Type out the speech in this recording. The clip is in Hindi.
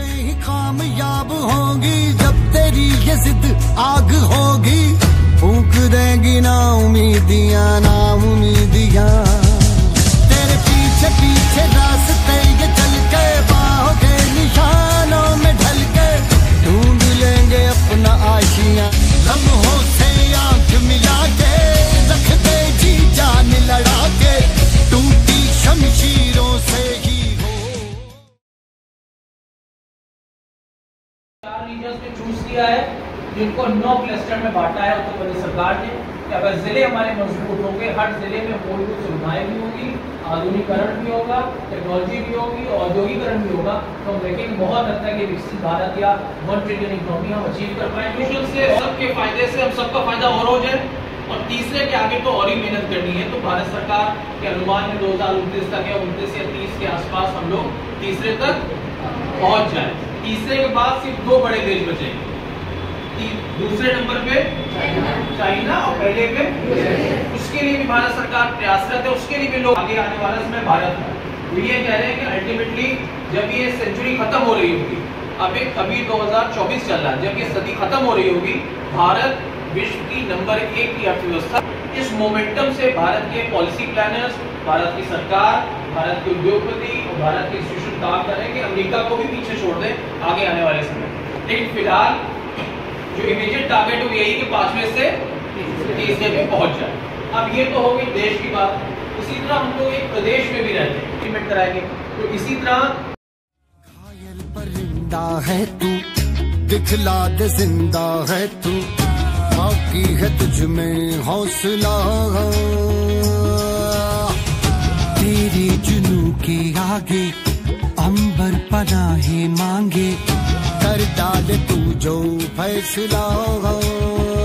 ही कामयाब होंगी, जब तेरी ये जिद आग होगी। फूक देगी ना उम्मीदियाँ ना उम्मीदियाँ। तेरे पीछे पीछे रास्ते ये चल के बाहों के निशानों में ढल के। ढूंढ लेंगे अपना आशियाँ, लम्हों रीजन्स में चूज़ किया है, जिनको नौ क्लस्टर में बांटा है उत्तर प्रदेश सरकार ने। अगर ज़िले हमारे मज़बूत होंगे, हर ज़िले में मूलभूत सुविधाएँ भी होगी आधुनिकरण भी होगा टेक्नोलॉजी भी होगी औद्योगिकरण भी होगा तो हम देखेंगे बहुत हद तक ये विकसित भारत या वन ट्रिलियन इकोनॉमी हम अचीव कर पाएँगे। से सबके फ़ायदे से हम सबका फ़ायदा और हो जाए। और तीसरे के आगे तो और ही मेहनत करनी है। तो भारत सरकार के अनुमान में दो हज़ार उनतीस तक या उनतीस या तीस के आसपास हम लोग तीसरे तक पहुँच जाए। तीसरे के बाद सिर्फ़ दो बड़े देश बचेंगे दूसरे नंबर पे चाइना। और पहले पे उसके लिए भी भारत सरकार प्रयासरत है उसके लिए भी लोग आगे आने वाला समय भारत है। वो ये कह रहे हैं कि अल्टीमेटली जब ये सेंचुरी खत्म हो रही होगी अब एक अभी 2024 चल रहा है जब ये सदी खत्म हो रही होगी भारत विश्व की नंबर एक की अर्थव्यवस्था इस मोमेंटम से भारत के पॉलिसी प्लानर्स भारत की सरकार, भारत के उद्योगपति और भारत के इंस्टीट्यूशन काम कर रहे हैं कि अमेरिका को भी पीछे छोड़ दें, आगे आने वाले समय लेकिन फ़िलहाल, जो इमीडिएट टारगेट हो यही कि पाँचवें से तीसरे में पहुँच जाए। अब ये तो हो गई देश की बात। इसी तरह हम लोग एक प्रदेश में भी रहते हैं implement कराएँगे। तो इसी तरह परिंदा है तू दिखला दे ज़िंदा है तू। बाकी है तुझ में हौसला के आगे अंबर पनाहे मांगे। कर डाल तू जो फैसला टूटी